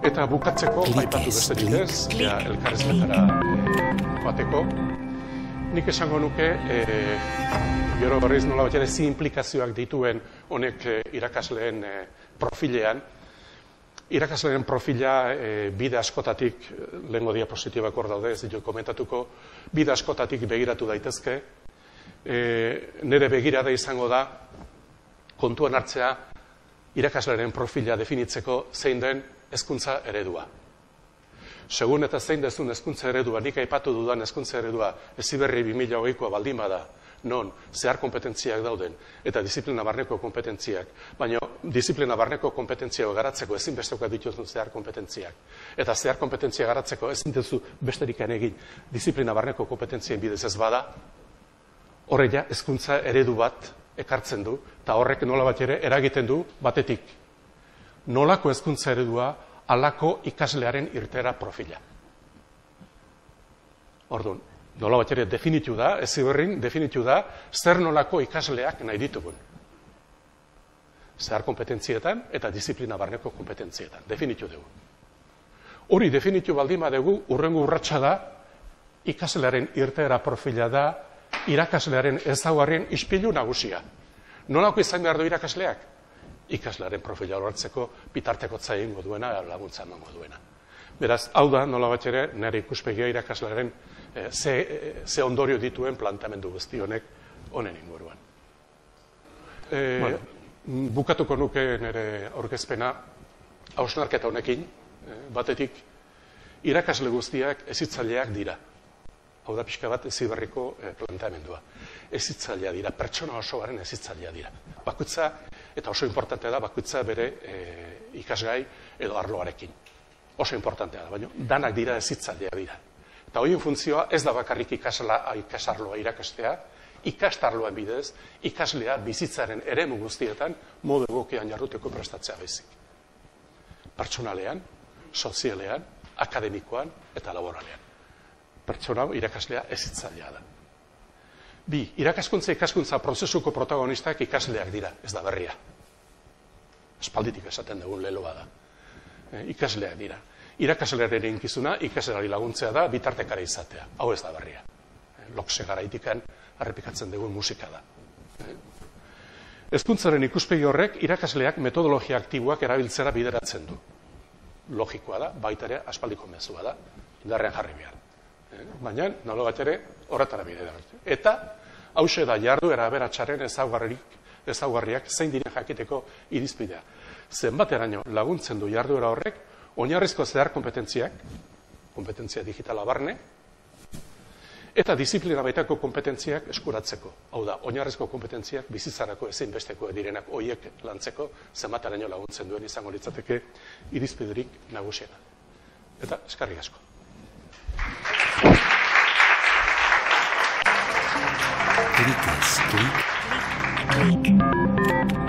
Eta bukatzeko, aipatu besterik ez, ja, elkarrezketara e, bateko. Nik esango nuke, e, gero berriz nola bat zi implikazioak dituen honek e, irakasleen e, profilean. Irakasleen profila e, bide askotatik, lehenko diapositibak hor daude, ez ditu komentatuko, bide askotatik begiratu daitezke. E, nire begirada izango da, kontuan hartzea, irakaslearen profila definitzeko zein den hezkuntza eredua. Segun eta zein dezun hezkuntza eredua, nik aipatu dudan hezkuntza eredua, eziberri 2008koa baldin bada, non zehar kompetentziak dauden eta disiplina barneko kompetentziak, baina disiplina barneko kompetentziak garatzeko ezin bestekoa dituzun zehar kompetentziak. Eta zehar kompetentzia garatzeko ezin duzu besterik egin disiplina barneko kompetentzien bidez ez bada, horreia hezkuntza eredu bat ekartzen du, eta horrek nola bat ere eragiten du batetik. Nolako hezkuntza eredua alako ikaslearen irtera profila. Orduan, nola bat ere definitu da, ez ziberrin definitu da, zer nolako ikasleak nahi ditugun. Zehar kompetentzietan eta disiplina barneko kompetentzietan. Definitu dugu. Hori definitu baldima dugu, urrengo urratsa da, ikaslearen irtera profila da, irakaslearen ezaguarrien ispilu nagusia. Nolako izan behar du irakasleak? Ikaslearen profila lortzeko bitarteko egingo duena, laguntza emango duena. Beraz, hau da, nola bat ere, nire ikuspegia irakaslearen e, ze, e, ze ondorio dituen plantamendu guzti honek honen inguruan. E, bueno, bukatuko nuke nire aurkezpena hausnarketa honekin, batetik, irakasle guztiak ezitzaileak dira hau da pixka bat ezibarriko e, planteamendua. Ezitzailea dira, pertsona osoaren ezitzailea dira. Bakutza, eta oso importantea da, bakutza bere e, ikasgai edo arloarekin. Oso importantea da, baina danak dira ezitzailea dira. Eta hoien funtzioa ez da bakarrik ikasla, ikasarloa irakastea, ikastarloan bidez, ikaslea bizitzaren eremu guztietan modu egokean jarruteko prestatzea bezik. Pertsonalean, sozialean, akademikoan eta laboralean pertsona irakaslea ezitzailea da. Bi, irakaskuntza ikaskuntza prozesuko protagonistak ikasleak dira, ez da berria. Espalditik esaten dugun leloa da. E, ikasleak dira. Irakaslearen inkizuna ikasleari laguntzea da bitartekara izatea. Hau ez da berria. E, lokse garaitikan arrepikatzen dugun musika da. E, Ezkuntzaren ikuspegi horrek irakasleak metodologia aktiboak erabiltzera bideratzen du. Logikoa da, baita ere aspaldiko mezua da, indarrean jarri behar baina nola bat ere horretara bide da. Eta hause da jardu eraberatxaren ezaugarrik, ezaugarriak zein diren jakiteko irizpidea. Zenbateraino laguntzen du jarduera horrek, oinarrizko zehar kompetentziak, kompetentzia digitala barne, eta disiplina baitako kompetentziak eskuratzeko. Hau da, oinarrizko kompetentziak bizitzarako ezin besteko direnak hoiek lantzeko, zenbateraino laguntzen duen izango litzateke irizpiderik nagusiena. Eta eskarri asko. Clic. Clic. Clic.